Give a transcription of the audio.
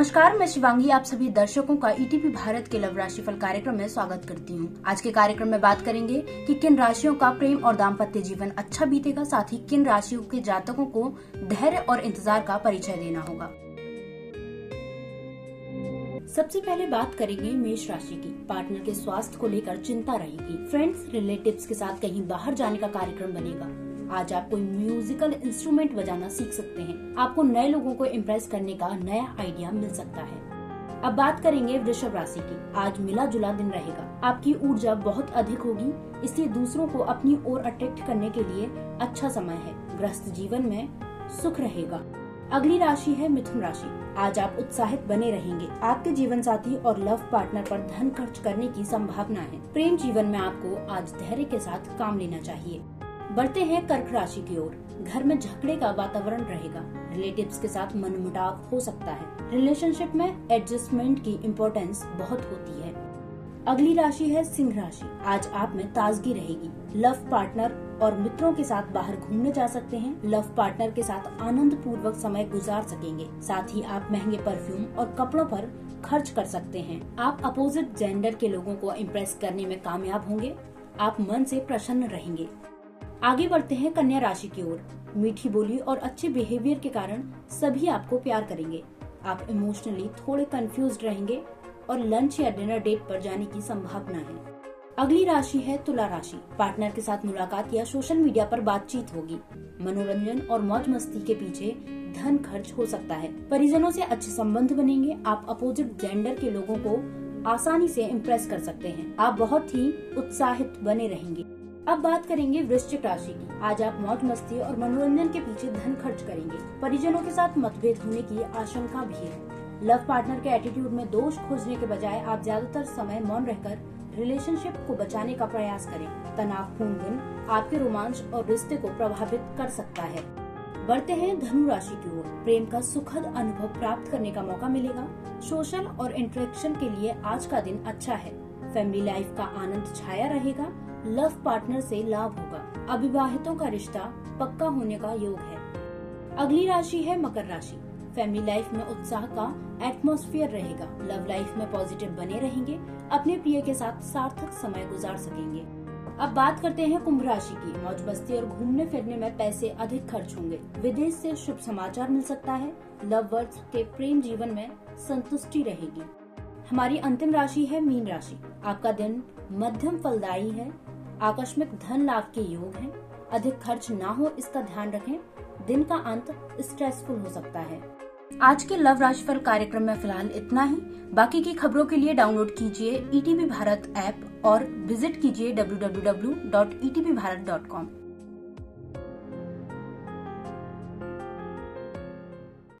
नमस्कार, मैं शिवांगी, आप सभी दर्शकों का ईटीपी भारत के लव राशिफल कार्यक्रम में स्वागत करती हूँ। आज के कार्यक्रम में बात करेंगे कि किन राशियों का प्रेम और दाम्पत्य जीवन अच्छा बीतेगा, साथ ही किन राशियों के जातकों को धैर्य और इंतज़ार का परिचय देना होगा। सबसे पहले बात करेंगे मेष राशि की। पार्टनर के स्वास्थ्य को लेकर चिंता रहेगी। फ्रेंड्स, रिलेटिव्स के साथ कहीं बाहर जाने का कार्यक्रम बनेगा। आज आप कोई म्यूजिकल इंस्ट्रूमेंट बजाना सीख सकते हैं। आपको नए लोगों को इम्प्रेस करने का नया आइडिया मिल सकता है। अब बात करेंगे वृषभ राशि की। आज मिला जुला दिन रहेगा। आपकी ऊर्जा बहुत अधिक होगी, इसलिए दूसरों को अपनी ओर अट्रैक्ट करने के लिए अच्छा समय है। ग्रस्त जीवन में सुख रहेगा। अगली राशि है मिथुन राशि। आज आप उत्साहित बने रहेंगे। आपके जीवन साथी और लव पार्टनर पर धन खर्च करने की संभावना है। प्रेम जीवन में आपको आज धैर्य के साथ काम लेना चाहिए। बढ़ते हैं कर्क राशि की ओर। घर में झगड़े का वातावरण रहेगा। रिलेटिव्स के साथ मनमुटाव हो सकता है। रिलेशनशिप में एडजस्टमेंट की इम्पोर्टेंस बहुत होती है। अगली राशि है सिंह राशि। आज आप में ताजगी रहेगी। लव पार्टनर और मित्रों के साथ बाहर घूमने जा सकते हैं। लव पार्टनर के साथ आनंद पूर्वक समय गुजार सकेंगे। साथ ही आप महँगे परफ्यूम और कपड़ों पर खर्च कर सकते हैं। आप अपोजिट जेंडर के लोगों को इम्प्रेस करने में कामयाब होंगे। आप मन से प्रसन्न रहेंगे। आगे बढ़ते हैं कन्या राशि की ओर। मीठी बोली और अच्छे बिहेवियर के कारण सभी आपको प्यार करेंगे। आप इमोशनली थोड़े कंफ्यूज रहेंगे और लंच या डिनर डेट पर जाने की संभावना है। अगली राशि है तुला राशि। पार्टनर के साथ मुलाकात या सोशल मीडिया पर बातचीत होगी। मनोरंजन और मौज मस्ती के पीछे धन खर्च हो सकता है। परिजनों से अच्छे संबंध बनेंगे। आप अपोजिट जेंडर के लोगों को आसानी से इम्प्रेस कर सकते हैं। आप बहुत ही उत्साहित बने रहेंगे। अब बात करेंगे वृश्चिक राशि की। आज आप मौज मस्ती और मनोरंजन के पीछे धन खर्च करेंगे। परिजनों के साथ मतभेद होने की आशंका भी है। लव पार्टनर के एटीट्यूड में दोष खोजने के बजाय आप ज़्यादातर समय मौन रहकर रिलेशनशिप को बचाने का प्रयास करें। तनावपूर्ण दिन आपके रोमांच और रिश्ते को प्रभावित कर सकता है। बढ़ते हैं धनु राशि की ओर। प्रेम का सुखद अनुभव प्राप्त करने का मौका मिलेगा। सोशल और इंटरेक्शन के लिए आज का दिन अच्छा है। फैमिली लाइफ का आनंद छाया रहेगा लव पार्टनर से लाभ होगा। अविवाहितों का रिश्ता पक्का होने का योग है। अगली राशि है मकर राशि। फैमिली लाइफ में उत्साह का एटमोस्फियर रहेगा। लव लाइफ में पॉजिटिव बने रहेंगे। अपने प्रिय के साथ सार्थक समय गुजार सकेंगे। अब बात करते हैं कुंभ राशि की। मौज बस्ती और घूमने फिरने में पैसे अधिक खर्च होंगे। विदेश से शुभ समाचार मिल सकता है। लव वर्ड्स के प्रेम जीवन में संतुष्टि रहेगी। हमारी अंतिम राशि है मीन राशि। आपका दिन मध्यम फलदायी है, आकस्मिक धन लाभ के योग है, अधिक खर्च ना हो इसका ध्यान रखें, दिन का अंत स्ट्रेसफुल हो सकता है। आज के लव राशिफल कार्यक्रम में फ़िलहाल इतना ही। बाकी की खबरों के लिए डाउनलोड कीजिए ईटीवी भारत ऐप और विज़िट कीजिए डब्ल्यू